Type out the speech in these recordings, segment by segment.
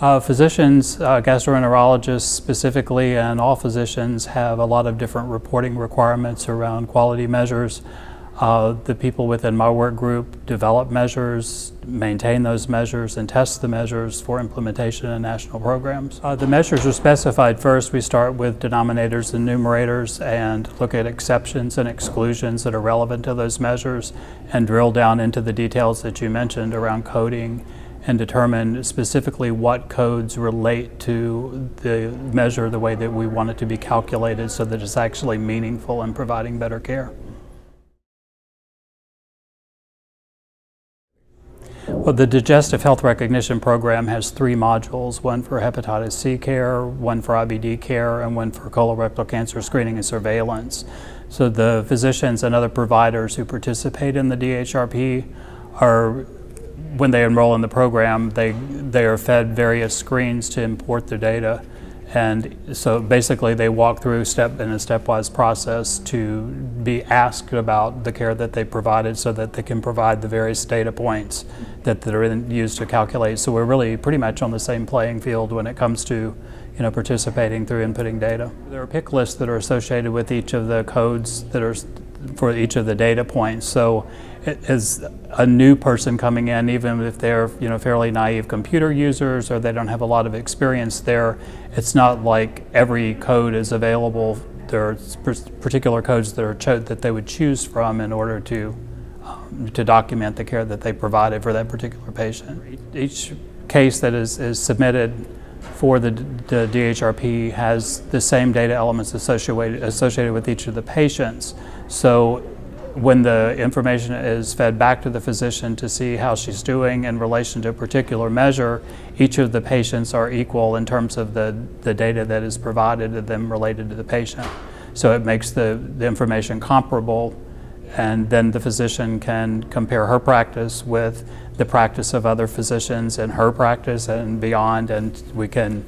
Uh, physicians, uh, gastroenterologists specifically, and all physicians have a lot of different reporting requirements around quality measures. Uh, the people within my work group develop measures, maintain those measures, and test the measures for implementation in national programs. Uh, the measures are specified first. We start with denominators and numerators and look at exceptions and exclusions that are relevant to those measures and drill down into the details that you mentioned around coding and determine specifically what codes relate to the measure the way that we want it to be calculated so that it's actually meaningful in providing better care. Well, the Digestive Health Recognition Program has three modules, one for hepatitis C care, one for IBD care, and one for colorectal cancer screening and surveillance. So the physicians and other providers who participate in the DHRP are when they enroll in the program, they, they are fed various screens to import the data. And so basically they walk through step in a stepwise process to be asked about the care that they provided so that they can provide the various data points that, that are used to calculate. So we're really pretty much on the same playing field when it comes to you know, participating through inputting data. There are pick lists that are associated with each of the codes that are for each of the data points. So as a new person coming in, even if they're you know fairly naive computer users or they don't have a lot of experience there, it's not like every code is available. There are particular codes that are that they would choose from in order to um, to document the care that they provided for that particular patient. Each case that is, is submitted for the, the DHRP has the same data elements associated associated with each of the patients. So when the information is fed back to the physician to see how she's doing in relation to a particular measure, each of the patients are equal in terms of the, the data that is provided to them related to the patient. So it makes the, the information comparable and then the physician can compare her practice with the practice of other physicians in her practice and beyond and we can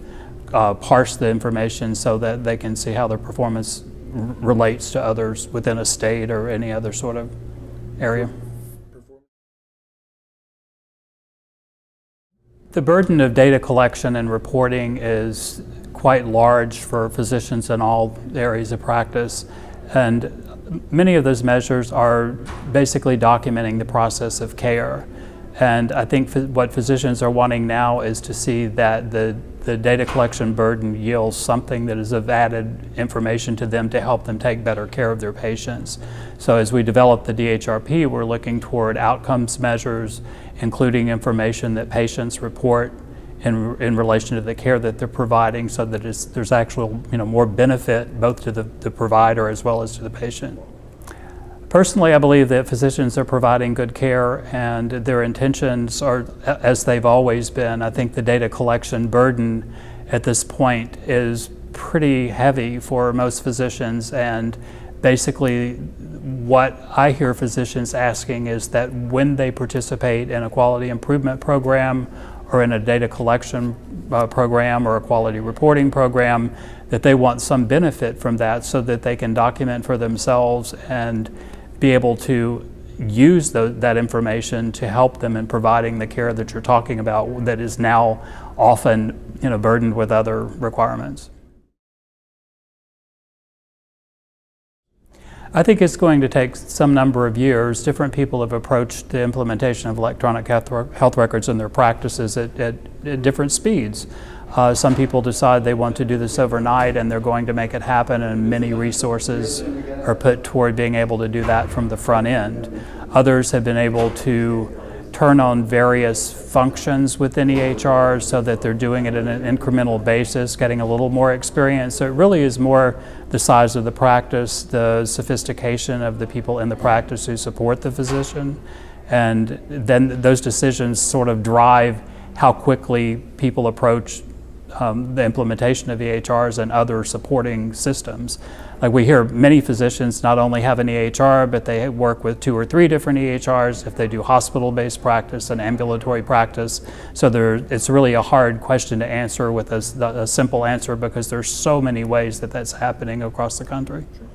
uh, parse the information so that they can see how their performance relates to others within a state or any other sort of area. The burden of data collection and reporting is quite large for physicians in all areas of practice. And many of those measures are basically documenting the process of care. And I think what physicians are wanting now is to see that the the data collection burden yields something that is of added information to them to help them take better care of their patients. So as we develop the DHRP, we're looking toward outcomes measures, including information that patients report in, in relation to the care that they're providing so that there's actual you know, more benefit both to the, the provider as well as to the patient. Personally, I believe that physicians are providing good care and their intentions are as they've always been. I think the data collection burden at this point is pretty heavy for most physicians and basically what I hear physicians asking is that when they participate in a quality improvement program or in a data collection uh, program or a quality reporting program, that they want some benefit from that so that they can document for themselves and be able to use the, that information to help them in providing the care that you're talking about that is now often you know, burdened with other requirements. I think it's going to take some number of years. Different people have approached the implementation of electronic health records in their practices at, at, at different speeds. Uh, some people decide they want to do this overnight and they're going to make it happen and many resources are put toward being able to do that from the front end. Others have been able to turn on various functions within EHR so that they're doing it in an incremental basis, getting a little more experience. So it really is more the size of the practice, the sophistication of the people in the practice who support the physician, and then those decisions sort of drive how quickly people approach um, the implementation of EHRs and other supporting systems. Like we hear many physicians not only have an EHR, but they work with two or three different EHRs if they do hospital-based practice and ambulatory practice. So there, it's really a hard question to answer with a, a simple answer because there's so many ways that that's happening across the country. Sure.